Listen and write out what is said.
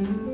Mm-hmm.